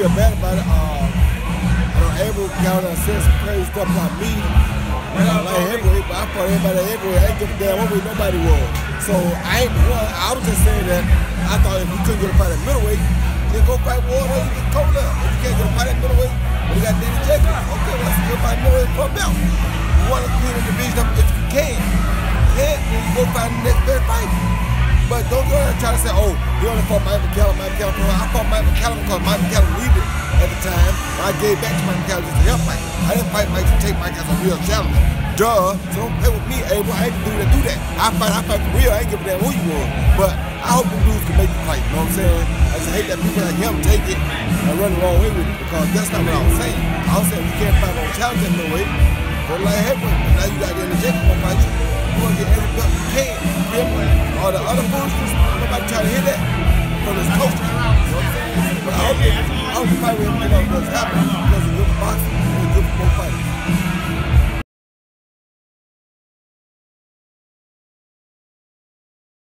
feel bad about it. Uh, I know Abel got on some crazy stuff about me. Uh, like heavyweight, but I fought everybody heavyweight. I ain't give a damn what nobody was. So I ain't one. I was just saying that I thought if you couldn't get a fight at middleweight, then go fight Ward or you get Cola. If you can't get a fight at middleweight, we got Danny Jacobs. Okay, let's go fight middleweight for a belt. You want to clean the division up if you can. Can't, then you go find the next best fight. But don't go ahead and try to say, oh, you only fought Mike McCallum, Mike McCallum. I fought Mike McCallum because Mike McCallum I gave back to Mike McCallum to help Mike. I didn't fight Mike to take Mike as a real challenger. Duh. So don't play with me, Abel. I ain't the dude that do that. I fight, I fight for real. I ain't give a damn who you was. But I hope the dudes can make the fight. You know what I'm saying? I just hate that people like him take it and run the wrong way with it because that's not what I was saying. I was saying we can't fight on challenge no way. Go like heavyweight. Now you got in the energetic gonna fight you. You wanna get every belt you can. You? All the other foolishness, saying? But